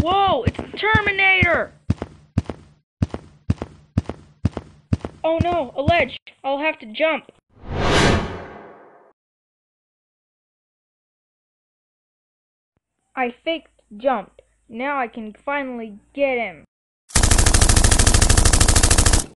Whoa! It's the Terminator! Oh no, a ledge. I'll have to jump. I faked jumped. Now I can finally get him.